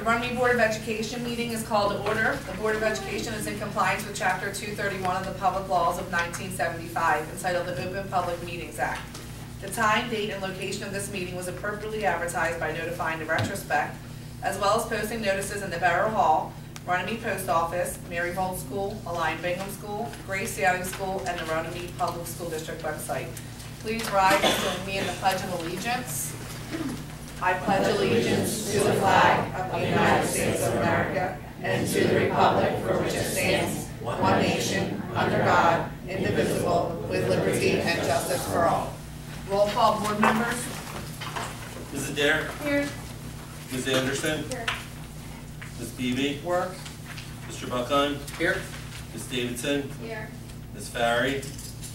The Runnemede Board of Education meeting is called to order. The Board of Education is in compliance with Chapter 231 of the Public Laws of 1975 entitled the Open Public Meetings Act. The time, date, and location of this meeting was appropriately advertised by notifying the retrospect, as well as posting notices in the Borough Hall, Runnemede Post Office, Maryville School, Alliant Bingham School, Grace Young School, and the Runnemede Public School District website. Please rise and join me in the Pledge of Allegiance. I pledge allegiance to the flag of the United States of America and to the republic for which it stands, one nation, under God, indivisible, with liberty and justice for all. Roll call, board members. Mrs. Dare? Here. Ms. Anderson? Here. Ms. Beebe? Work. Mr. Buckheim? Here. Ms. Davidson? Here. Ms. Farry?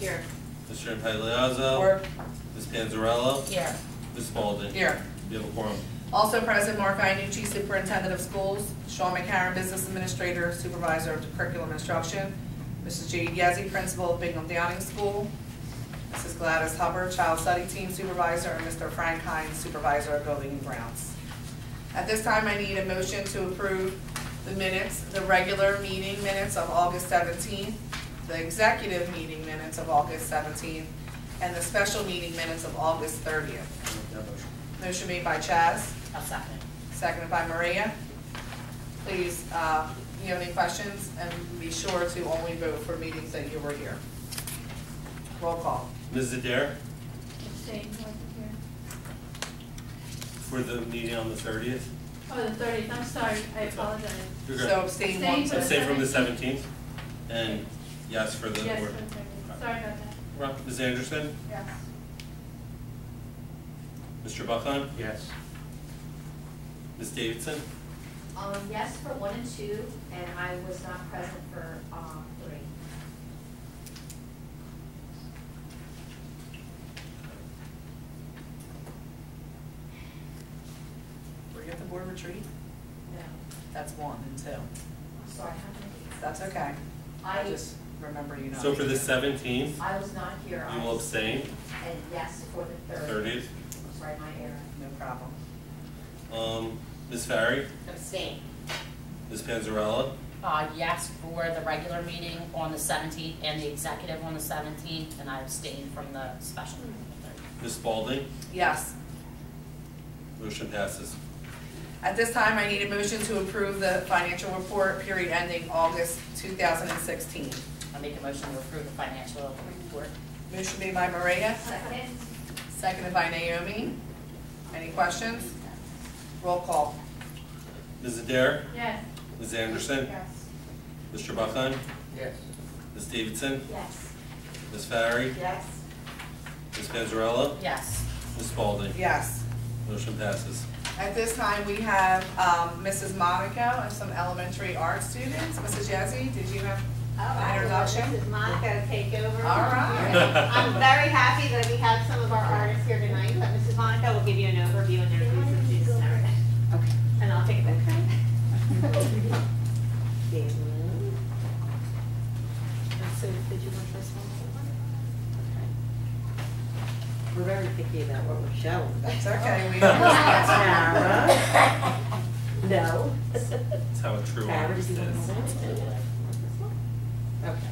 Here. Mr. Impagliazzo? Work. Ms. Panzarella? Here. Ms. Spalding? Here. You have a quorum. Also present, Mark Iannucci, Superintendent of Schools, Sean McCarron, Business Administrator, Supervisor of Curriculum Instruction, Mrs. Jade Yezi, Principal of Bingham Downing School, Mrs. Gladys Hubbard, Child Study Team Supervisor, and Mr. Frank Hines, Supervisor of Building and Grounds. At this time, I need a motion to approve the minutes, the regular meeting minutes of August seventeenth, the executive meeting minutes of August seventeenth, and the special meeting minutes of August thirtieth. Motion made by Chaz. I'll second. Seconded by Maria. Please, uh, if you have any questions, and be sure to only vote for meetings that you were here. Roll call. Mrs. Dare? Abstain, wasn't here. For the meeting on the thirtieth? Oh, the thirtieth, I'm sorry, I apologize. You're So good. abstain Abstain one, for- Abstain from the seventeenth? And yes for the Yes, board. for the 30th. sorry about that. Well, Ms. Anderson? Yes. Mr. Buckheim? Yes. Ms. Davidson? Um, yes for one and two, and I was not present for, um, three. were you at the board retreat? No. That's one and two. I'm sorry, how many? That's okay. I I, just remember you not. So for the being here. seventeenth, I was not here. you I- will abstain, And yes for the thirtieth. thirtieth. Sorry, my error. No problem. Um, Ms. Farry? Abstain. Ms. Panzarella? Uh, yes for the regular meeting on the seventeenth and the executive on the seventeenth, and I abstained from the special meeting on. Ms. Spalding? Yes. Motion passes. At this time, I need a motion to approve the financial report period ending August 2016. I make a motion to approve the financial report. Motion made by Maria, Second? seconded by Naomi. Any questions? Roll call. Mrs. Dare? Yes. Ms. Anderson? Yes. Mr. Buckheim? Yes. Ms. Davidson? Yes. Ms. Farry? Yes. Ms. Panzarella? Yes. Ms. Spalding? Yes. Motion passes. At this time, we have um, Mrs. Monaco and some elementary art students. Mrs. Yazzie, did you have Oh, an introduction? This is Monica take over. All right. I'm very happy that we have some of our artists here tonight, but Mrs. Monica will give you an overview and introduce the students and everything. Okay. And I'll take it back. So, did you want this one? Okay. We're very picky about what we're showing. That's oh. okay. We Tara? understand. No. That's how a true Tara, artist you want is. Okay.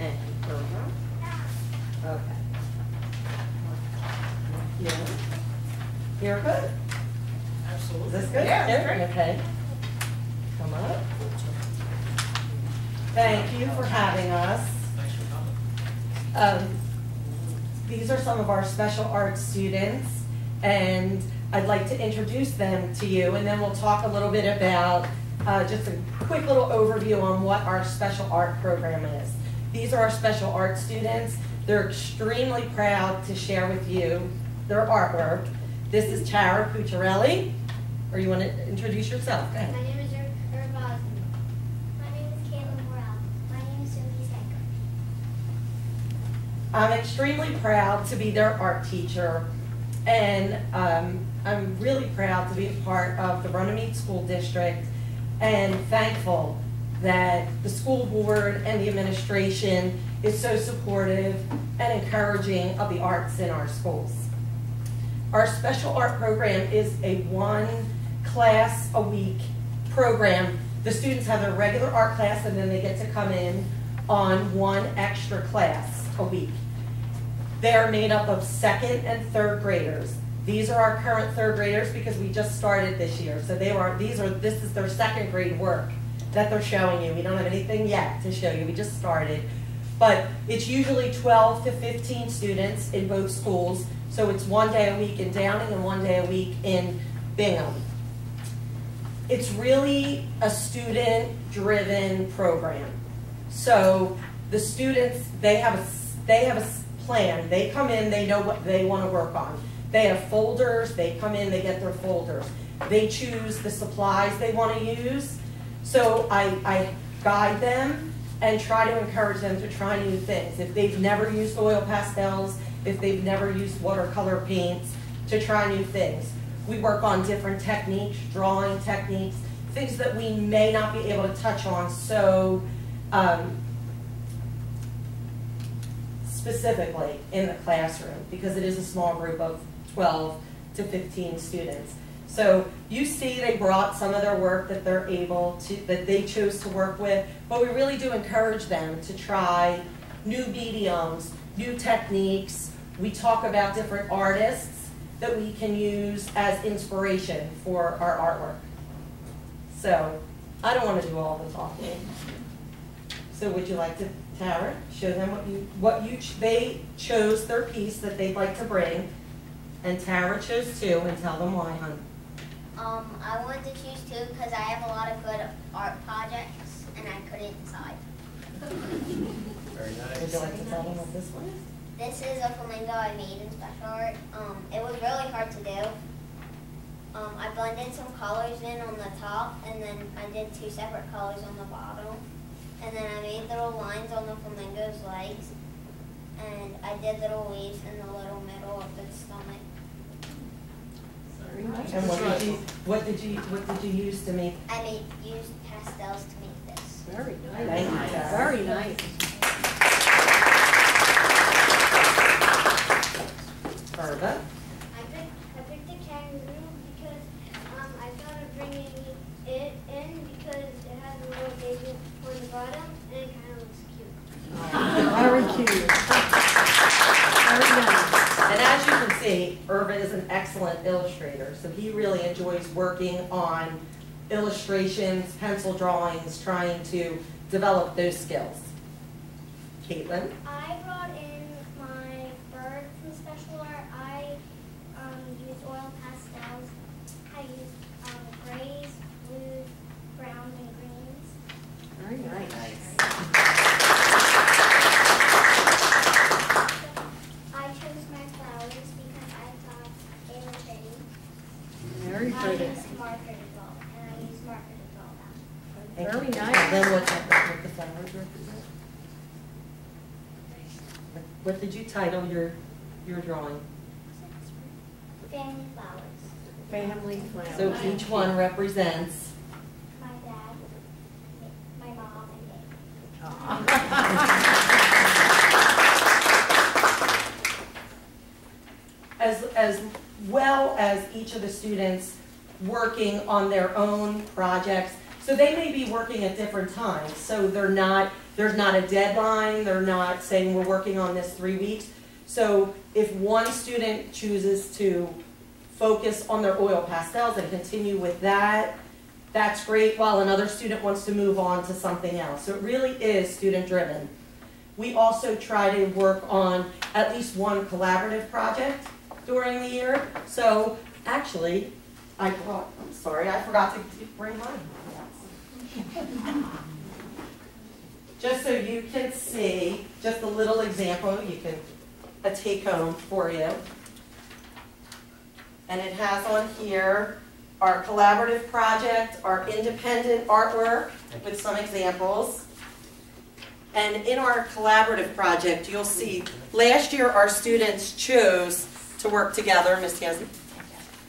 And Irma? Okay. Yeah. You're good? Absolutely. Is this good? Yeah, great. Okay. Come up. Thank you for having us. Thanks for coming. Um, These are some of our special art students, and I'd like to introduce them to you, and then we'll talk a little bit about, uh, just a quick little overview on what our special art program is. These are our special art students. They're extremely proud to share with you their artwork. This is Tara Pucciarelli, or you want to introduce yourself? My name is Irv. My name is. My name is Sophie. I'm extremely proud to be their art teacher, and um, I'm really proud to be a part of the Runnemede School District, and thankful that the school board and the administration is so supportive and encouraging of the arts in our schools. Our special art program is a one class a week program, the students have their regular art class and then they get to come in on one extra class a week. They're made up of second and third graders. These are our current third graders because we just started this year. So they are, these are, this is their second grade work that they're showing you. We don't have anything yet to show you. We just started. But it's usually 12 to 15 students in both schools. So it's one day a week in Downing and one day a week in Bingham. It's really a student-driven program. So the students, they have a, they have a plan. They come in, they know what they want to work on. They have folders, they come in, they get their folders. They choose the supplies they want to use. So I, I guide them and try to encourage them to try new things. If they've never used oil pastels, if they've never used watercolor paints, to try new things. We work on different techniques, drawing techniques, things that we may not be able to touch on so um, specifically in the classroom because it is a small group of 12 to 15 students. So you see they brought some of their work that they're able to, that they chose to work with, but we really do encourage them to try new mediums, new techniques. We talk about different artists that we can use as inspiration for our artwork. So I don't want to do all the talking. So would you like to, Tara, show them what you, what you, ch- they chose their piece that they'd like to bring, and Tara chose two, and tell them why, hon. Um, I wanted to choose two because I have a lot of good art projects and I couldn't decide. Very nice. Would you like to tell them what this one is? This is a flamingo I made in special art. Um, it was really hard to do. Um, I blended some colors in on the top and then I did two separate colors on the bottom. And then I made little lines on the flamingo's legs. And I did little waves in the little middle of its stomach. And what did you, what did you, what did you use to make? I made used pastels to make this. Very Thank you, Tara. Very nice. Verba? I picked, I picked the kangaroo because um, I thought of bringing it in because it has a little baby on the bottom and it kind of looks cute. Very cute. Very nice. And as you can see, Irva is an excellent illustrator, so he really enjoys working on illustrations, pencil drawings, trying to develop those skills. Caitlin? I brought in my bird from Special Art. I um, used oil pastels. I used um, grays, blues, browns, and greens. Very nice. I chose my flowers because I thought they were pretty. Very I pretty. used marker to draw, and I used marker to draw them. Thank Very you. nice. Tell them what, the- what the flowers represent. What did you title your, your drawing? Family flowers. Family flowers. So each one represents, My dad, my mom, and me. as, as well as each of the students working on their own projects. So they may be working at different times, so they're not, there's not a deadline, they're not saying we're working on this three weeks. So if one student chooses to focus on their oil pastels and continue with that, that's great, while another student wants to move on to something else. So it really is student-driven. We also try to work on at least one collaborative project during the year. So actually, I brought, I'm sorry, I forgot to bring mine. Just so you can see, just a little example, you can, a take home for you. And it has on here our collaborative project, our independent artwork with some examples. And in our collaborative project, you'll see, last year our students chose to work together, Ms. Hanson,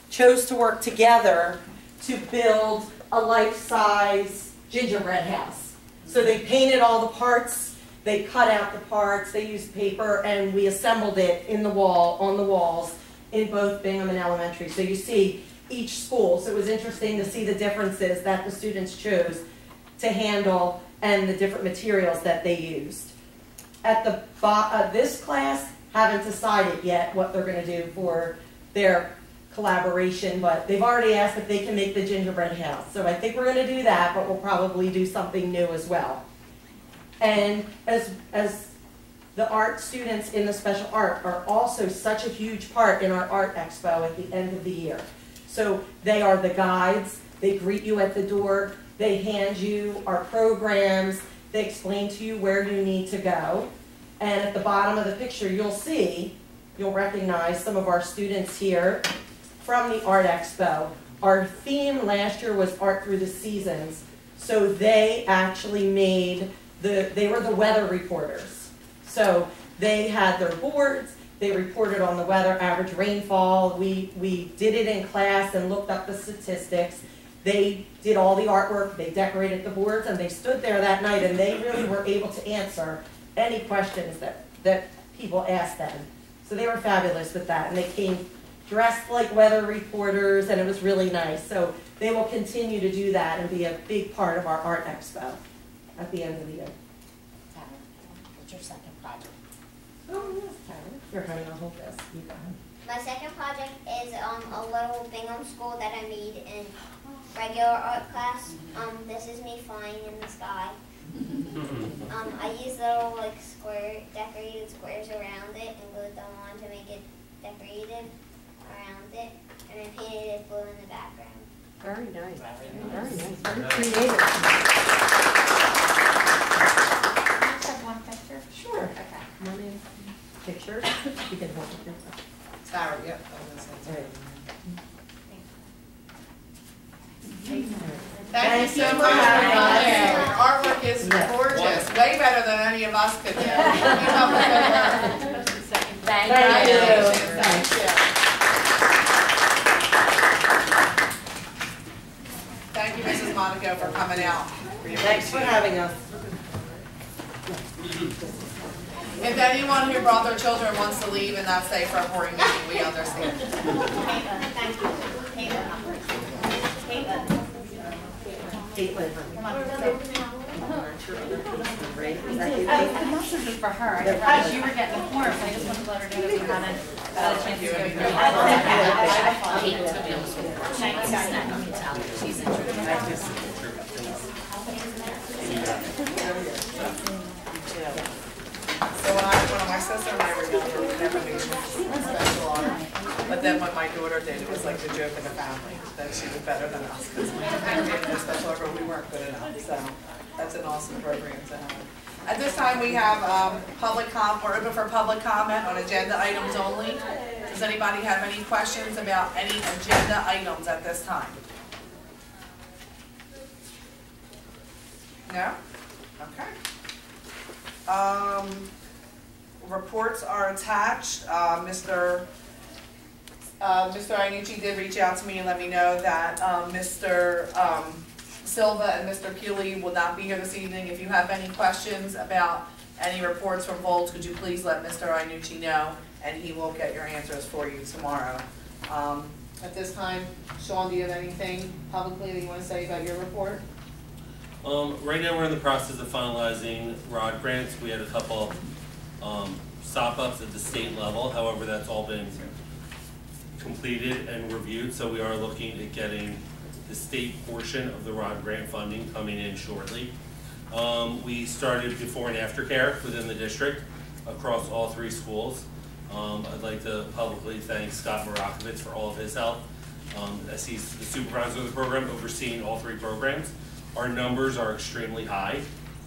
chose to work together to build a life-size gingerbread house. So they painted all the parts, they cut out the parts, they used paper, and we assembled it in the wall, on the walls, in both Bingham and Elementary. So you see, each school. So it was interesting to see the differences that the students chose to handle and the different materials that they used. At the, uh, this class haven't decided yet what they're gonna do for their collaboration, but they've already asked if they can make the gingerbread house. So I think we're gonna do that, but we'll probably do something new as well. And as, as the art students in the special art are also such a huge part in our art expo at the end of the year. So they are the guides, they greet you at the door, they hand you our programs, they explain to you where you need to go. And at the bottom of the picture, you'll see, you'll recognize some of our students here from the Art Expo. Our theme last year was Art Through the Seasons. So they actually made the, they were the weather reporters. So they had their boards, they reported on the weather, average rainfall. We, we did it in class and looked up the statistics. They did all the artwork, they decorated the boards, and they stood there that night and they really were able to answer any questions that, that people asked them. So they were fabulous with that, and they came dressed like weather reporters, and it was really nice. So they will continue to do that and be a big part of our art expo at the end of the year. Tyler, what's your second project? Oh, yes, Tyler, you're having a whole list. You got it. My second project is um, a little Bingham school that I made in regular art class. Um, this is me flying in the sky. Um, I used little like square decorated squares around it and glued them on to make it decorated around it, and I painted it blue in the background. Very nice, Very very nice. nice, very creative. one picture? Sure. Okay. Come on in. Pictures, you can hold oh, it. Sarah, yep. I was gonna. All right. Thank you so you much for for coming in. Your artwork is Yes. gorgeous, way better than any of us could do. Keep up the good work. Thank Thank you. Thank you. Thank you, Mrs. Monaco, for coming out. Thanks for having us. If anyone who brought their children wants to leave and not stay for a boring meeting, we understand. Thank you. Caitlin. Caitlin. Caitlin. Come on. Right? Is Oh, that you? the message is for her. I didn't realize you were getting the form, so I just wanted to let her know that we hadn't had a uh, chance to go through it. Kate's gonna be on the school board. She's not So when I, when my sister and I were younger, we never knew special art. But then when my daughter did, it was like the joke in the family, that she was better than us, because we did special art, but we weren't good enough, so that's an awesome program to have. At this time, we have, um, public com, we're open for public comment on agenda items only. Does anybody have any questions about any agenda items at this time? No? Okay. Um, reports are attached. Uh, Mr. Uh, Mr. Iannucci did reach out to me and let me know that, um, Mr. um, Silva and Mr. Keely will not be here this evening. If you have any questions about any reports from Volz, could you please let Mr. Iannucci know? And he will get your answers for you tomorrow. Um, at this time, Sean, do you have anything publicly that you wanna say about your report? Um, right now, we're in the process of finalizing rod grants. We had a couple, um, stop-ups at the state level, however, that's all been completed and reviewed, so we are looking at getting the state portion of the rod grant funding coming in shortly. Um, we started before and after care within the district across all three schools. Um, I'd like to publicly thank Scott Marakovitz for all of his help, um, as he's the supervisor of the program, overseeing all three programs. Our numbers are extremely high.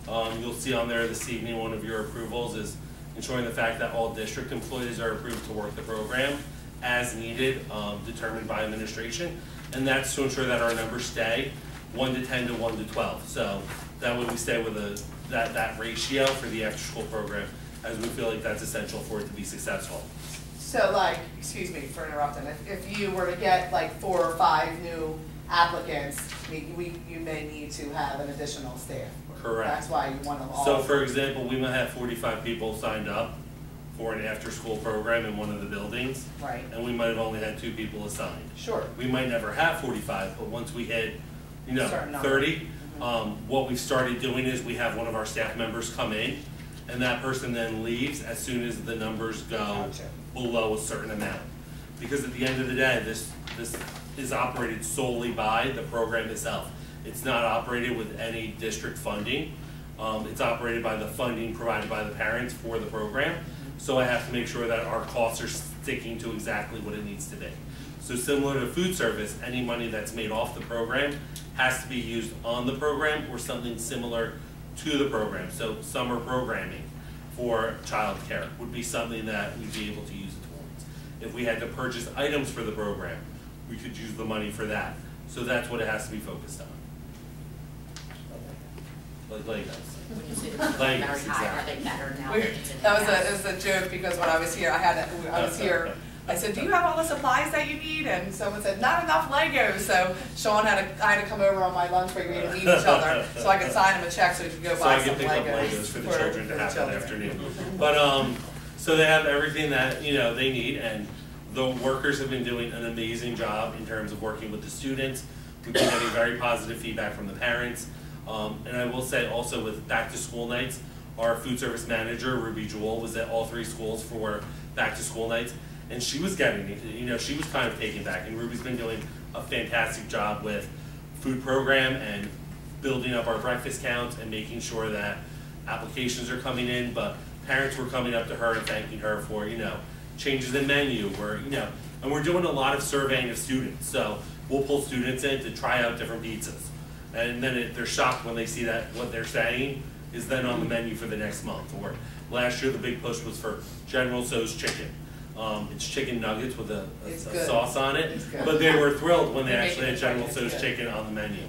Um, you'll see on there this evening, one of your approvals is ensuring the fact that all district employees are approved to work the program as needed, um, determined by administration. And that's to ensure that our numbers stay one to ten to one to twelve. So that way we stay with a, that, that ratio for the after-school program, as we feel like that's essential for it to be successful. So like, excuse me for interrupting, if, if you were to get like four or five new applicants, we, we, you may need to have an additional staff. Correct. That's why you want them all. So for example, we might have forty-five people signed up for an after-school program in one of the buildings, Right. and we might have only had two people assigned. Sure. We might never have forty-five, but once we hit, you know, Certain number. thirty, um, what we've started doing is we have one of our staff members come in, and that person then leaves as soon as the numbers go Gotcha. below a certain amount. Because at the end of the day, this, this is operated solely by the program itself. It's not operated with any district funding. Um, it's operated by the funding provided by the parents for the program. So I have to make sure that our costs are sticking to exactly what it needs to be. So similar to food service, any money that's made off the program has to be used on the program or something similar to the program. So summer programming for childcare would be something that we'd be able to use it towards. If we had to purchase items for the program, we could use the money for that. So that's what it has to be focused on. Like Legos. When you say the Like, very high, are exactly. they better now We- that it's in That was a, house? it was a joke because when I was here, I had, a- I was here, I said, do you have all the supplies that you need? And someone said, not enough Legos. So Sean had to, I had to come over on my lunch break, we had to meet each other, so I could sign him a check so he could go So buy I some can pick up Legos. Legos for the children for to the have that children. afternoon. But, um, so they have everything that, you know, they need, and the workers have been doing an amazing job in terms of working with the students. We've been getting very positive feedback from the parents. Um, and I will say also with back-to-school nights, our food service manager, Ruby Jewell, was at all three schools for back-to-school nights. And she was getting, you know, she was kind of taken back, and Ruby's been doing a fantastic job with food program and building up our breakfast counts and making sure that applications are coming in, but parents were coming up to her and thanking her for, you know, changes in menu, or, you know, and we're doing a lot of surveying of students, so we'll pull students in to try out different pizzas. And then it, they're shocked when they see that what they're saying is then on the menu for the next month, or last year the big push was for General Tso's chicken. Um, it's chicken nuggets with a, a- a sauce on it, but they were thrilled when they actually had General Tso's good. chicken on the menu.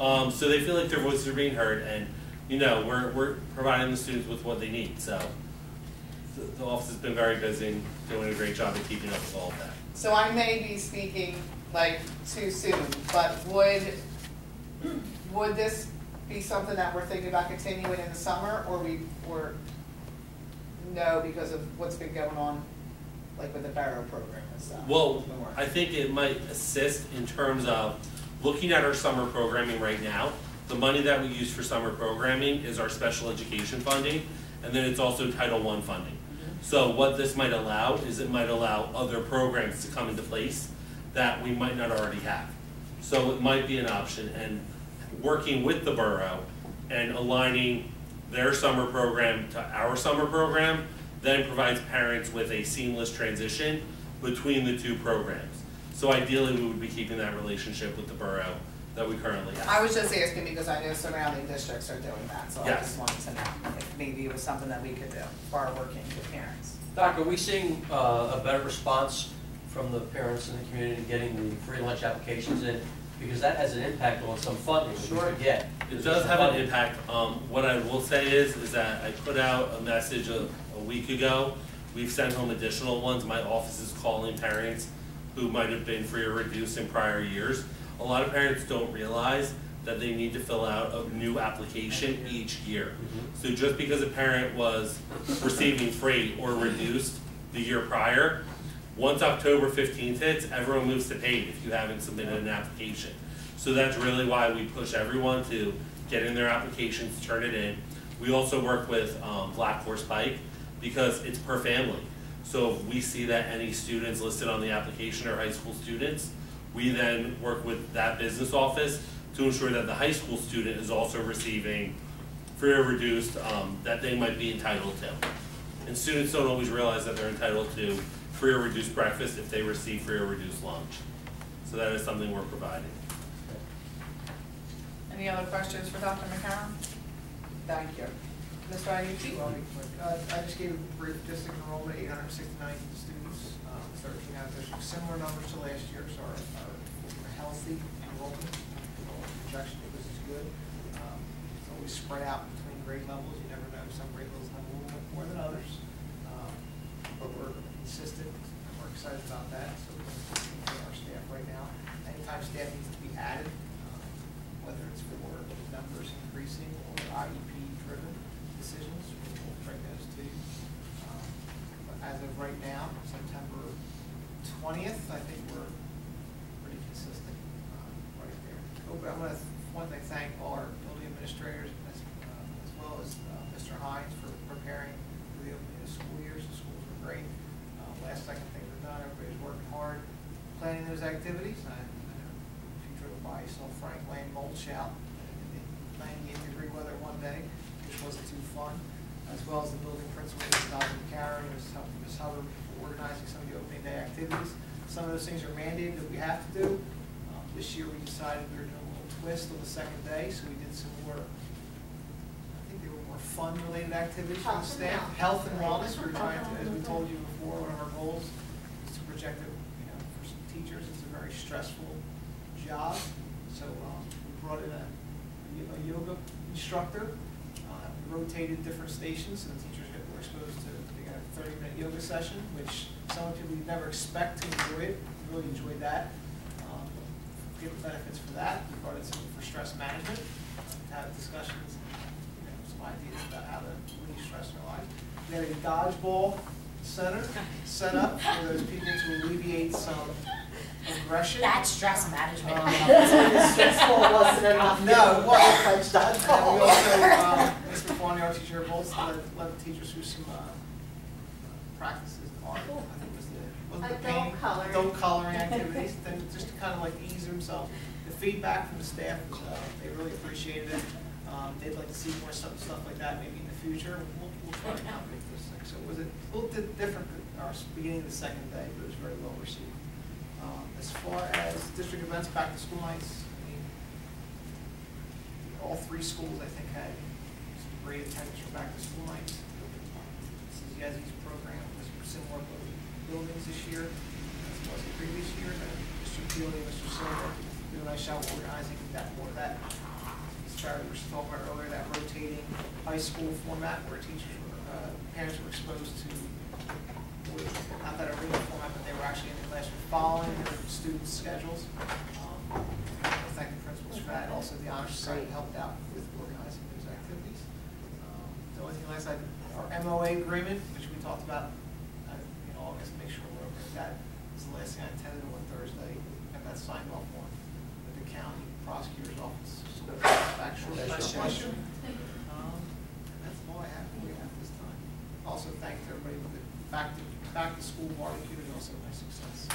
Um, so they feel like their voices are being heard, and you know we're we're providing the students with what they need. So the, the office has been very busy, doing a great job of keeping up with all of that. So I may be speaking like too soon, but would, would this be something that we're thinking about continuing in the summer, or we, or no, because of what's been going on, like with the Barrow program and stuff? Well, I think it might assist in terms of looking at our summer programming right now. The money that we use for summer programming is our special education funding, and then it's also Title I funding. So what this might allow is it might allow other programs to come into place that we might not already have. So it might be an option, and working with the borough and aligning their summer program to our summer program, then provides parents with a seamless transition between the two programs. So ideally, we would be keeping that relationship with the borough that we currently have. I was just asking because I know surrounding districts are doing that, so I Yes. just wanted to know if maybe it was something that we could do for our working with parents. Doc, are we seeing uh, a better response from the parents in the community getting the free lunch applications in? Because that has an impact on some funding that we Sure. could get. It does have an impact. Um, what I will say is, is that I put out a message a, a week ago. We've sent home additional ones. My office is calling parents who might have been free or reduced in prior years. A lot of parents don't realize that they need to fill out a new application each year. So just because a parent was receiving free or reduced the year prior, once October fifteenth hits, everyone moves to paid if you haven't submitted an application. So that's really why we push everyone to get in their applications, turn it in. We also work with, um, Black Horse Pike because it's per family. So if we see that any students listed on the application are high school students, we then work with that business office to ensure that the high school student is also receiving free or reduced, um, that they might be entitled to. And students don't always realize that they're entitled to free or reduced breakfast if they receive free or reduced lunch. So that is something we're providing. Any other questions for Dr. McCarron? Thank you. Mr. Iucci? Well, uh, I just gave a brief district enrollment, eight hundred and sixty-nine students, thirteen out of district, similar numbers to last year, so our, our healthy enrollment, projection was is good. Um, It's always spread out between grade levels, you never know, some grade levels have a little bit more than others. Um, But we're consistent, and we're excited about that, so we're our staff right now. Anytime staff needs to be added, um, whether it's for numbers increasing or IEP driven decisions, we'll bring those to you. Um, But as of right now, September twentieth, I think we're pretty consistent, uh, right there. Oh, I'm gonna, one thing, thank all our building administrators as, uh, as well as, uh, Mr. Hines for preparing for the opening of the school years. The schools were great. Uh, last second things were done, everybody's working hard, planning those activities. I, I know if you drove by, you saw Frank laying mulch out in the ninety-eight degree weather one day, which wasn't too fun, as well as the building principal, Ms. Dr. Karen, Ms. Hubbard, Ms. Hubbard, for organizing some of the opening day activities. Some of those things are mandated that we have to do. Um, This year, we decided we were doing a little twist on the second day, so we did some more, I think they were more fun-related activities for the Health and staff. wellness. Health and wellness, we're trying to, as we told you before, one of our goals is to project it, you know, for some teachers, it's a very stressful job. So, um, we brought in a, a yoga instructor, uh, we rotated different stations, so the teachers get- were exposed to, they got a thirty-minute yoga session, which some people you'd never expect to enjoy it, really enjoyed that. The benefits for that, we brought in something for stress management, had discussions, you know, some ideas about how to relieve stress in our lives. We had a dodgeball center set up for those people to alleviate some aggression. That's stress management. Um, Stressful wasn't enough. No, it wasn't. Coach And we also, um, Mr. Fawny, our teacher, both led, led the teachers through some, uh, practices, art, Was the, painting? coloring. Adult coloring activities, then just to kind of like ease themselves. The feedback from the staff was, uh, they really appreciated it. Um, they'd like to see more stuff, stuff like that maybe in the future. We'll, we'll try to accommodate those things. So it was a little bit different our beginning of the second day, but it was very well received. Um, as far as district events, back to school nights, I mean, all three schools, I think, had some great attendance for back to school nights. Mrs. Yezi's program was similar buildings this year as it was in previous years. And Mr. Keely and Mr. Silver did a nice job organizing that, of that. As Charlie was talking about earlier, that rotating high school format where teachers were, uh, parents were exposed to not that arena format, but they were actually in the classroom following their students' schedules. Um, I thank the principals for that, also the honor society helped out with organizing those activities. Um, The only thing else, I, our MOA agreement, which we talked about, in August, make sure we're over that, is the last thing I attended on Thursday, and that's signed off on with the county prosecutor's office. So back short, Bless you. bless you. Um, and that's all I have for you at this time. Also, thank everybody for the back to, back to school barbecue is also a nice success.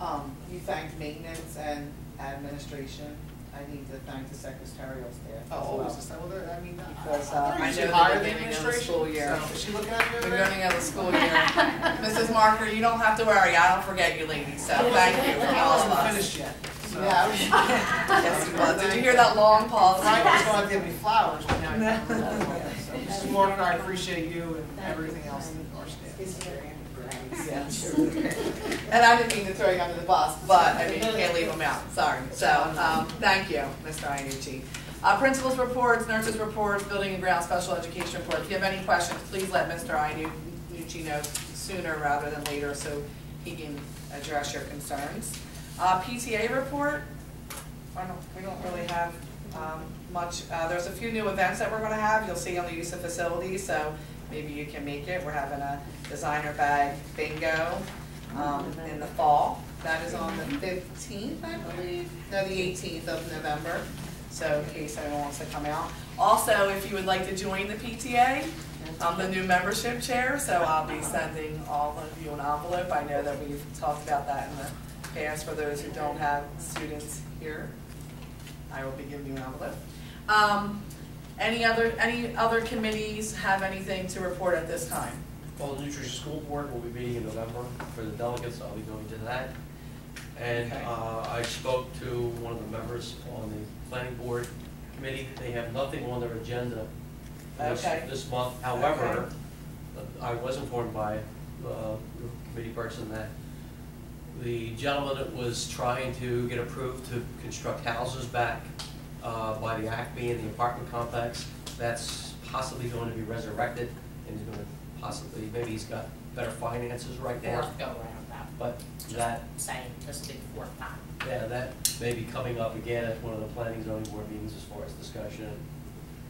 Um, you thanked maintenance and administration. I need to thank the secretarial staff as Oh, well. always this well, there- I mean, Because, I uh, thought I you should know the hire the beginning of the administration, school year. so, is she looking at you over there? Beginning of the school year. Mrs. Marker, you don't have to worry, I don't forget you ladies, so thank you from I all of wasn't us. finished yet, so. Yeah, Yes, you was. Did you hear that long pause? Frank was going to give me flowers, but now he's So, Mrs. Morgan, I appreciate you and everything else in our staff. Yes. And I didn't mean to throw you under the bus, but I mean, you can't leave them out, sorry. So, um, thank you, Mr. Iannucci. Uh, principals reports, nurses reports, building and ground special education report. If you have any questions, please let Mr. Iannucci know sooner rather than later so he can address your concerns. Uh, PTA report, I don't, we don't really have, um, much, uh, there's a few new events that we're gonna have, you'll see on the use of facilities, so maybe you can make it, we're having a designer bag bingo, um, in the fall, that is on the fifteenth, I believe, no, the eighteenth of November, so in case anyone wants to come out. Also, if you would like to join the PTA, I'm the new membership chair, so I'll be sending all of you an envelope, I know that we've talked about that in the past for those who don't have students here. I will be giving you an envelope. Um, any other, any other committees have anything to report at this time? Well, the Nutrition School Board will be meeting in November for the delegates, I'll be going to that. And Okay. uh, I spoke to one of the members on the planning board committee, they have nothing on their agenda this, Okay. this month. However, I was informed by uh, the committee person that the gentleman that was trying to get approved to construct houses back uh, by the Acme and the apartment complex, that's possibly going to be resurrected and he's gonna possibly, maybe he's got better finances right now, Fourth go around that, but just that, saying, this will be the fourth time. yeah, that may be coming up again at one of the planning zoning board meetings as far as discussion.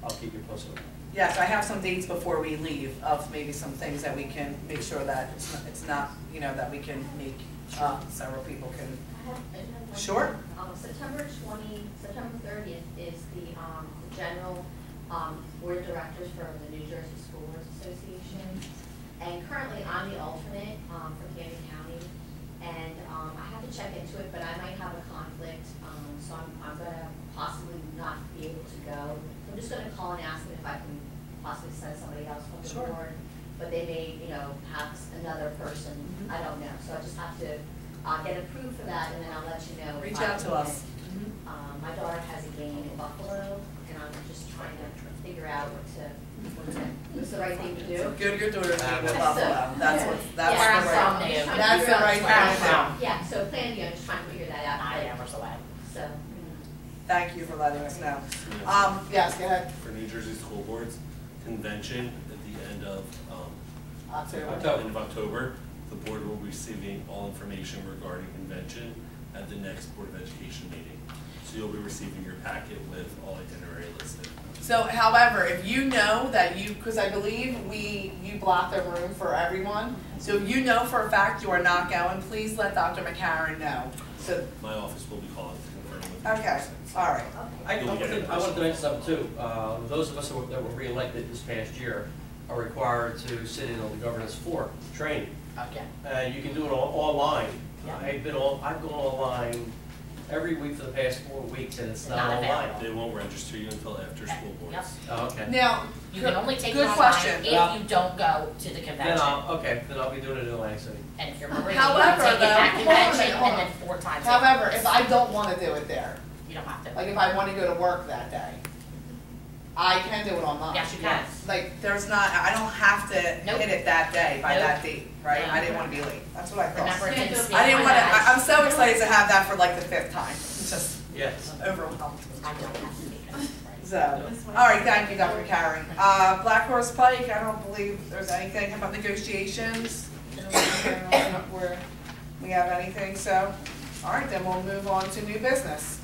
I'll keep you posted on that. Yes, I have some dates before we leave of maybe some things that we can make sure that it's not, it's not, you know, that we can make, uh, several people can, I have, I have. Sure. Um, September twenty, September thirtieth is the, um, general, um, board of directors for the New Jersey School Boards Association. And currently, I'm the alternate, um, for Camden County, and, um, I have to check into it, but I might have a conflict, um, so I'm, I'm gonna possibly not be able to go. So I'm just gonna call and ask them if I can possibly send somebody else from the Sure. board, but they may, you know, have another person, Mhm. I don't know, so I just have to, uh, get approved for that, and then I'll let you know. if reach I out to can us. get it. Um, my daughter has a game in Buffalo, and I'm just trying to figure out what to, what to, what's the right thing to do. Good, your daughter's being with So- Buffalo, that's what, that's Yeah, the so right, I'm just trying to that's figure the out right where I'm thing to from. Yeah, so plan B, I'm just trying to figure that out. Nine hours away. So, Thank you for letting us know. Um, yes, go ahead. For New Jersey School Boards Convention at the end of, um, October. end of October, the board will be receiving all information regarding convention at the next Board of Education meeting. So you'll be receiving your packet with all itinerary listed. So however, if you know that you, because I believe we, you blocked the room for everyone, so if you know for a fact you are not going, please let Dr. McCarron know. So, My office will be calling okay, all right. I, I You'll get wanted, it. I wanted to mention something too. Uh, those of us who were- that were reelected this past year are required to sit in on the governance forum training. Okay. And you can do it all, online. Yeah. I've been all, I've gone online every week for the past four weeks and it's not Not online. available. They won't register you until after school boards. Yep. Oh, okay. Now, You can only take it Good online question. if Yeah. you don't go to the convention. Then convention. I'll, okay, then I'll be doing it in Atlantic City. And if you're Marine, you However, can take it though- at hold on a minute, convention hold and on. then four times. however, if. I don't want to do it there, You don't have to. like if I want to go to work that day, I can do it online. Yes, you can. Like, there's not, I don't have to Nope. hit it that day by Nope. that date, right? I didn't want to be late, that's what I thought. Remember, it Yeah, didn't don't- I didn't want to, us. I'm so excited to have that for like the fifth time, it's just Yes. overwhelmed. I don't have to make it. So, all right, thank you, Dr. Karen. Uh, Black Horse Pike, I don't believe there's anything about negotiations. Where we have anything, so, all right, then we'll move on to new business.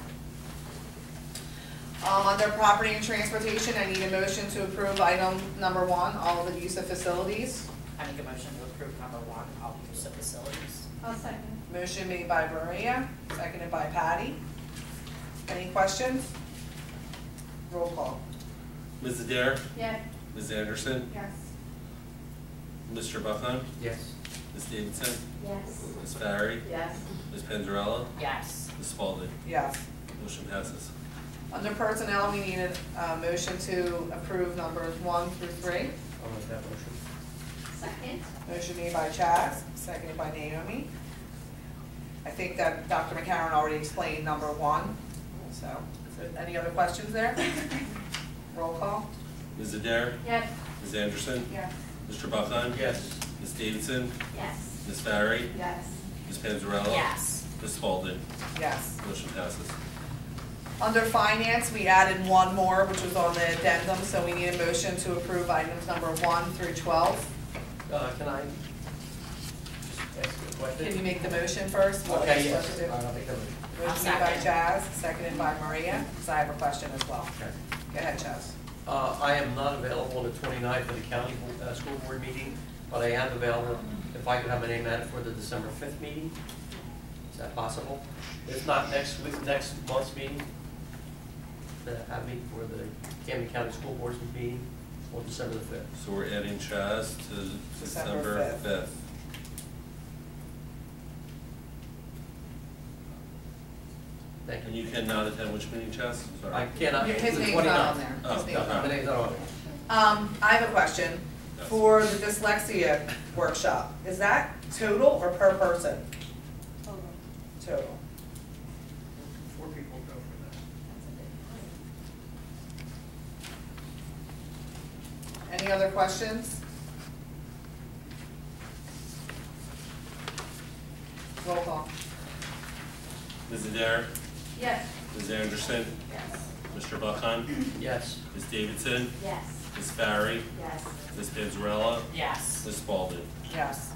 Um, under property and transportation, I need a motion to approve item number one, all of the use of facilities. I make a motion to approve number one, all use of facilities. I'll second. Motion made by Maria, seconded by Patty. Any questions? Roll call. Ms. Adair, Yes. Ms. Anderson, Yes. Mr. Buckon, Yes. Ms. Davidson, yes. Ms. Barry, Yes. Ms. Panzarella, Yes. Ms. Spalding. Yes. Motion passes. Under personnel, we need a, uh motion to approve numbers one through three. I'll make that motion. Second? Motion made by Chaz, seconded by Naomi. I think that Dr. McCarron already explained number one, so, is there any other questions there? Roll call? Ms. Adair, Yes. Ms. Anderson, Yes. Mr. Buckon, Yes. Ms. Davidson, Yes. Ms. Barry, Yes. Ms. Panzarella. Yes. Ms. Spalding. Yes. Motion passes. Under finance, we added one more, which was on the addendum, so we need a motion to approve items number one through twelve. Uh, can I just ask a question? Can you make the motion first? What Okay, you yes. supposed to do? I'll make that motion. Motion made by Chaz, seconded by Maria, because I have a question as well. Okay. Go ahead, Chaz. Uh, I am not available on the 29th for the county, uh, school board meeting, but I am available if I could have my name added for the December fifth meeting. Is that possible? If not, next week, next month's meeting, to have me for the Camden County School Board's meeting on December the fifth. So we're adding Chaz to December December fifth. fifth. Thank And you. you cannot attend which meeting, Chaz? Sorry. I cannot. His the name's 29th. not on there. Oh, His name's okay. not on My there. name's not on it. Um, I have a question. For the dyslexia workshop, is that total or per person? Total. Four people go for that. Any other questions? Roll call. Ms. Adair, Yes. Ms. Anderson, Yes. Mr. Buckon, Yes. Ms. Davidson, Yes. Ms. Barry, Yes. Ms. Panzarella, Yes. Ms. Spalding. Yes.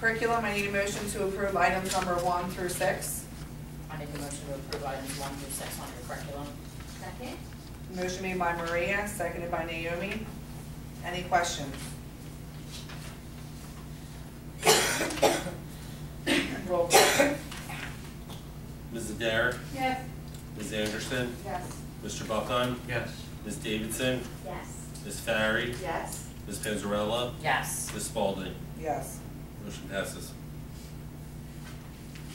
Curriculum, I need a motion to approve items number one through six. I make a motion to approve items one through six on your curriculum. Second? Motion made by Maria, seconded by Naomi. Any questions? Roll call. Ms. Adair, Yes. Ms. Anderson, Yes. Mr. Buckheim, Yes. Ms. Davidson, Yes. Ms. Farry, Yes. Ms. Panzarella, Yes. Ms. Spalding. Yes. Motion passes.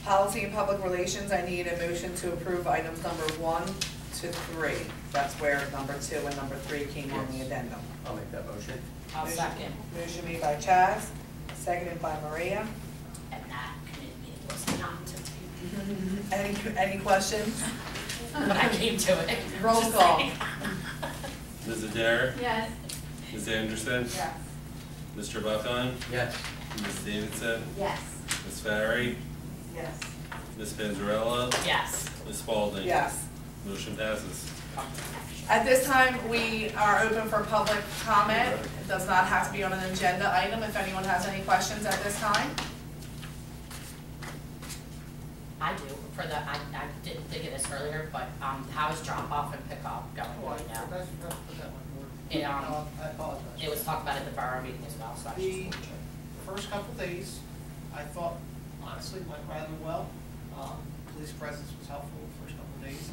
Policy and Public Relations, I need a motion to approve items number one to three. That's where number two and number three came on the addendum. I'll make that motion. I'll second. Motion made by Chaz, seconded by Maria. And that committee was not to take, Any, any questions? but I came to it. Roll Just call. saying. Ms. Adair, Yes. Ms. Anderson, Yes. Mr. Buckheim, Yes. Ms. Davidson, Yes. Ms. Farry, Yes. Ms. Panzarella, Yes. Ms. Spalding. Yes. Motion passes. At this time, we are open for public comment. It does not have to be on an agenda item. If anyone has any questions at this time. I do, for the, I, I didn't think of this earlier, but, um, how is drop off and pick up going Oh, I right now? forgot, forgot to put that one forward. It, um, Uh, I apologize. It was talked about at the borough meeting as well, so I was just The first couple days, I thought honestly went rather well. Um, police presence was helpful the first couple days.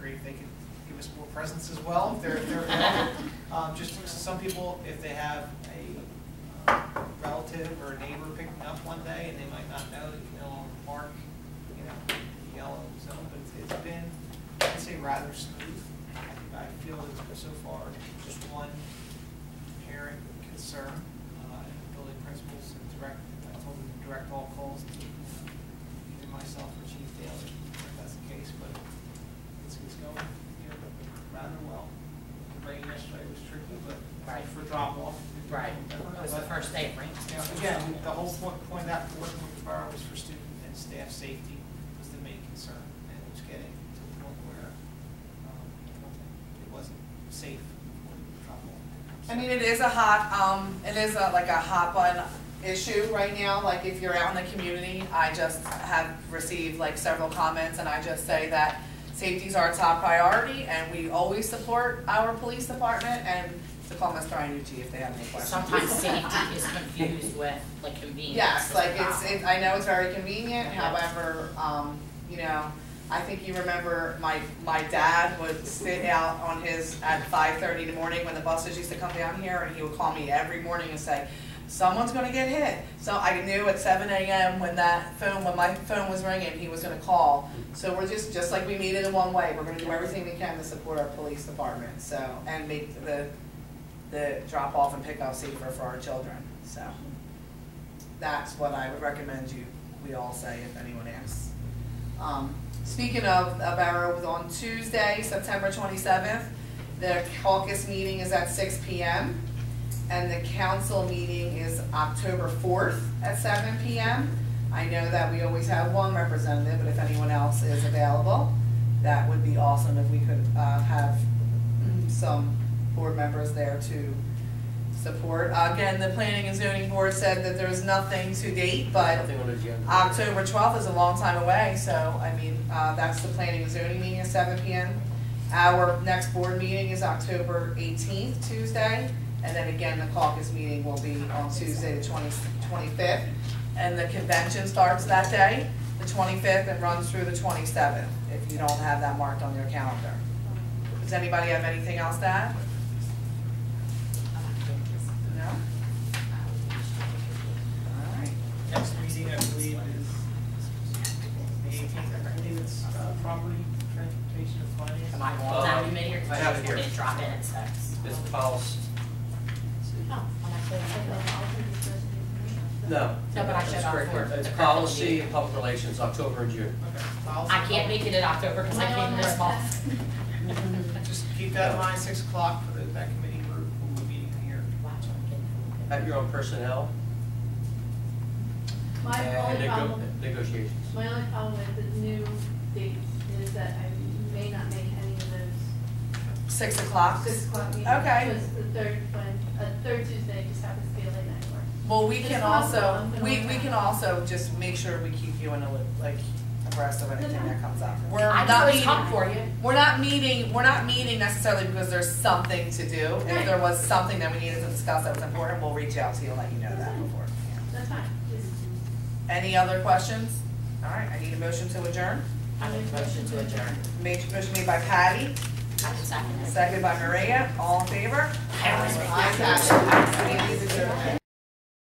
Great if they could give us more presence as well, if they're, if they're available. Um, just some people, if they have a uh, relative or a neighbor picking up one day and they might not know, that you know, mark, you know, the yellow zone, but it's- it's been, I'd say rather smooth. I feel that so far, just one parent concern, uh, building principals and direct, I told them to direct all calls to either myself or Chief Daly, if that's the case, but it's, it's going, you know, rather well. The rain yesterday was tricky, but Right. for drop off. Right, it was the first day right? rain. Yeah, again, the whole point, point out, working with the borough was for student and staff safety was the main concern, and it was getting to the point where, um, it wasn't safe for drop off. I mean, it is a hot, um, it is a, like a hot button issue right now, like if you're out in the community, I just have received like several comments and I just say that safety is our top priority and we always support our police department and to call Mr. Iannucci if they have any questions. Sometimes safety is confused with like convenience. Yes, like it's, it, I know it's very convenient, however, um, you know, I think you remember my, my dad would sit out on his, at five thirty in the morning when the buses used to come down here, and he would call me every morning and say, someone's gonna get hit. So I knew at seven AM when that phone, when my phone was ringing, he was gonna call. So we're just, just like we meet in one way, we're gonna do everything we can to support our police department, so, and make the, the drop off and pick up safer for our children, so. That's what I would recommend you, we all say if anyone asks. Um, speaking of, of our, on Tuesday, September twenty-seventh, the caucus meeting is at six P M. And the council meeting is October fourth at seven p.m. I know that we always have one representative, but if anyone else is available, that would be awesome if we could, uh, have some board members there to support. Uh, Again, the planning and zoning board said that there's nothing to date, but Nothing on the agenda. October twelfth is a long time away, so, I mean, uh, that's the planning and zoning meeting at seven P M. Our next board meeting is October eighteenth, Tuesday, and then again, the caucus meeting will be on Tuesday, the 20 25th. And the convention starts that day, the twenty-fifth, and runs through the twenty-seventh, if you don't have that marked on your calendar. Does anybody have anything else to add? No? All right. Next meeting, I believe, is the eighteenth, I believe it's, uh, property, transportation, and finance. Am I on that Um, committee or I have it you here. want drop in at six? It's policy, Oh, I'm actually- no. No, but I showed That's up correct. for It's the policy curriculum and public relations, October and June. Okay. Policy. I can't make it in October because I came this month. Just keep that in mind, six o'clock for the, that committee group, we'll be meeting here. Watch, I'm kidding. Have your own personnel My and only nego- problem, negotiations. my only problem with the new dates is that I may not make any of those Six o'clock? six o'clock meetings. Okay. Because the third one, uh, third Tuesday just happens to be a late night work. Well, we It's can also, we, we can also just make sure we keep you in a loop, like, abreast of anything that comes up. We're I not meeting, come for you. we're not meeting, we're not meeting necessarily because there's something to do. If there was something that we needed to discuss that was important, we'll reach out to you and let you know that before. That's fine. Any other questions? All right, I need a motion to adjourn. I make a motion to adjourn. Made, motion made by Patty, second seconded by Maria, all in favor? I always make I got it.